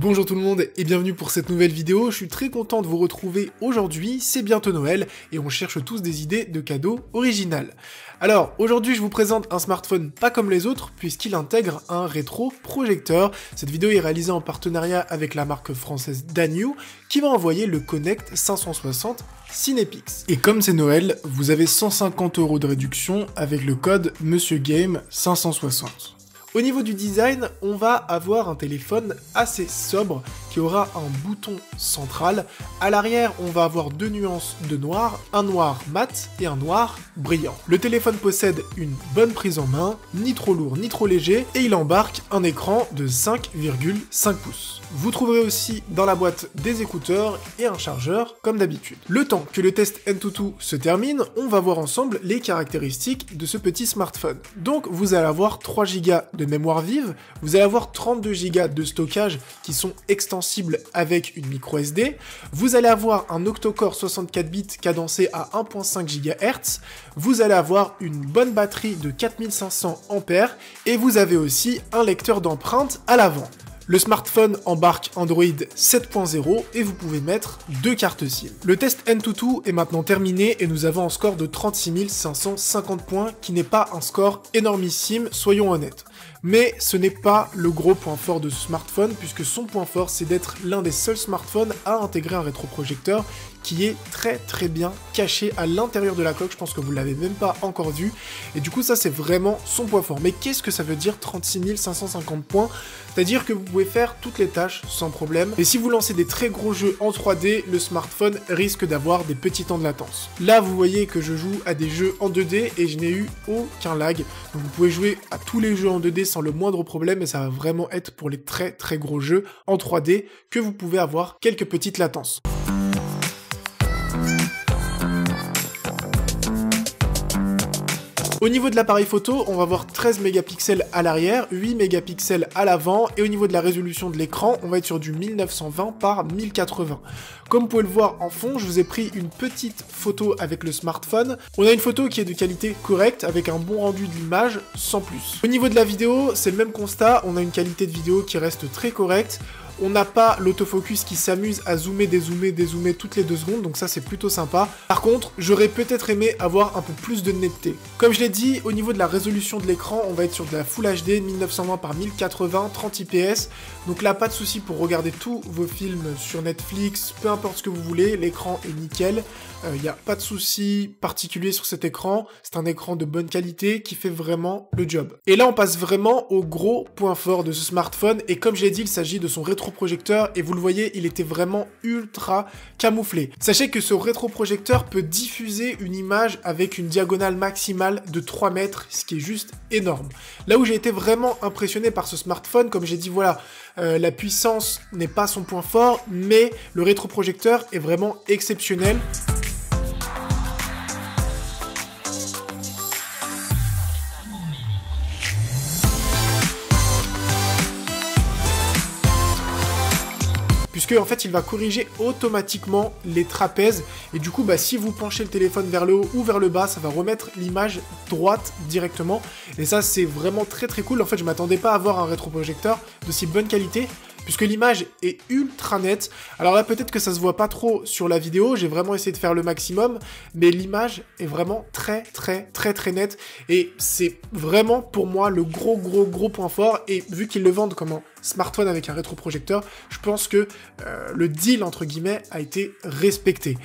Bonjour tout le monde et bienvenue pour cette nouvelle vidéo. Je suis très content de vous retrouver aujourd'hui, c'est bientôt Noël et on cherche tous des idées de cadeaux originales. Alors aujourd'hui je vous présente un smartphone pas comme les autres puisqu'il intègre un rétro-projecteur. Cette vidéo est réalisée en partenariat avec la marque française Danyu qui va envoyer le Connect 560 Cinepix. Et comme c'est Noël, vous avez 150 euros de réduction avec le code Monsieur Game 560. Au niveau du design, on va avoir un téléphone assez sobre qui aura un bouton central. À l'arrière, on va avoir deux nuances de noir, un noir mat et un noir brillant. Le téléphone possède une bonne prise en main, ni trop lourd ni trop léger, et il embarque un écran de 5,5 pouces. Vous trouverez aussi dans la boîte des écouteurs et un chargeur comme d'habitude. Le temps que le test N22 se termine, on va voir ensemble les caractéristiques de ce petit smartphone. Donc vous allez avoir 3 Go de mémoire vive, vous allez avoir 32 Go de stockage qui sont extensibles avec une micro SD, vous allez avoir un octocore 64 bits cadencé à 1.5 GHz, vous allez avoir une bonne batterie de 4500 A et vous avez aussi un lecteur d'empreintes à l'avant. Le smartphone embarque Android 7.0 et vous pouvez mettre deux cartes SIM. Le test N22 est maintenant terminé et nous avons un score de 36 550 points qui n'est pas un score énormissime, soyons honnêtes. Mais ce n'est pas le gros point fort de ce smartphone puisque son point fort c'est d'être l'un des seuls smartphones à intégrer un rétroprojecteur qui est très très bien caché à l'intérieur de la coque, je pense que vous l'avez même pas encore vu, et du coup ça c'est vraiment son point fort. Mais qu'est-ce que ça veut dire 36 550 points? C'est-à-dire que vous pouvez faire toutes les tâches sans problème, et si vous lancez des très gros jeux en 3D, le smartphone risque d'avoir des petits temps de latence. Là vous voyez que je joue à des jeux en 2D et je n'ai eu aucun lag, donc vous pouvez jouer à tous les jeux en 2D sans le moindre problème, et ça va vraiment être pour les très très gros jeux en 3D que vous pouvez avoir quelques petites latences. Au niveau de l'appareil photo, on va voir 13 mégapixels à l'arrière, 8 mégapixels à l'avant, et au niveau de la résolution de l'écran, on va être sur du 1920 par 1080. Comme vous pouvez le voir en fond, je vous ai pris une petite photo avec le smartphone. On a une photo qui est de qualité correcte, avec un bon rendu de l'image, sans plus. Au niveau de la vidéo, c'est le même constat, on a une qualité de vidéo qui reste très correcte. On n'a pas l'autofocus qui s'amuse à zoomer, dézoomer, dézoomer toutes les deux secondes, donc ça c'est plutôt sympa. Par contre, j'aurais peut-être aimé avoir un peu plus de netteté. Comme je l'ai dit, au niveau de la résolution de l'écran, on va être sur de la Full HD 1920 par 1080, 30 IPS. Donc là, pas de souci pour regarder tous vos films sur Netflix, peu importe ce que vous voulez, l'écran est nickel. Il euh, n'y a pas de souci particulier sur cet écran. C'est un écran de bonne qualité qui fait vraiment le job. Et là, on passe vraiment au gros point fort de ce smartphone. Et comme je l'ai dit, il s'agit de son rétroprojecteur. Et vous le voyez, il était vraiment ultra camouflé. Sachez que ce rétroprojecteur peut diffuser une image avec une diagonale maximale de 3 mètres, ce qui est juste énorme. Là où j'ai été vraiment impressionné par ce smartphone, comme j'ai dit, voilà, euh, la puissance n'est pas son point fort, mais le rétroprojecteur est vraiment exceptionnel. Puisque en fait il va corriger automatiquement les trapèzes. Et du coup bah, si vous penchez le téléphone vers le haut ou vers le bas ça va remettre l'image droite directement. Et ça c'est vraiment très très cool. En fait je m'attendais pas à avoir un rétroprojecteur de si bonne qualité puisque l'image est ultra nette. Alors là, peut-être que ça se voit pas trop sur la vidéo, j'ai vraiment essayé de faire le maximum, mais l'image est vraiment très, très, très, très nette, et c'est vraiment pour moi le gros, gros, gros point fort, et vu qu'ils le vendent comme un smartphone avec un rétroprojecteur, je pense que euh, le deal, entre guillemets, a été respecté.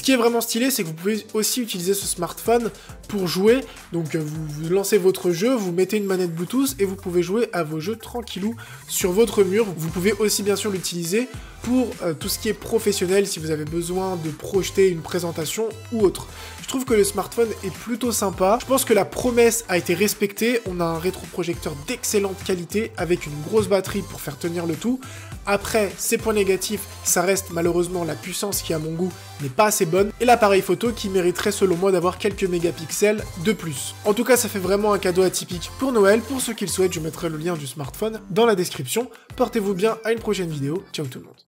Ce qui est vraiment stylé, c'est que vous pouvez aussi utiliser ce smartphone pour jouer. Donc euh, vous, lancez votre jeu, vous mettez une manette Bluetooth et vous pouvez jouer à vos jeux tranquillou sur votre mur. Vous pouvez aussi bien sûr l'utiliser pour euh, tout ce qui est professionnel, si vous avez besoin de projeter une présentation ou autre. Je trouve que le smartphone est plutôt sympa. Je pense que la promesse a été respectée. On a un rétroprojecteur d'excellente qualité avec une grosse batterie pour faire tenir le tout. Après, ces points négatifs, ça reste malheureusement la puissance qui à mon goût n'est pas assez bonne et l'appareil photo qui mériterait selon moi d'avoir quelques mégapixels de plus. En tout cas, ça fait vraiment un cadeau atypique pour Noël. Pour ceux qui le souhaitent, je mettrai le lien du smartphone dans la description. Portez-vous bien à une prochaine vidéo. Ciao tout le monde.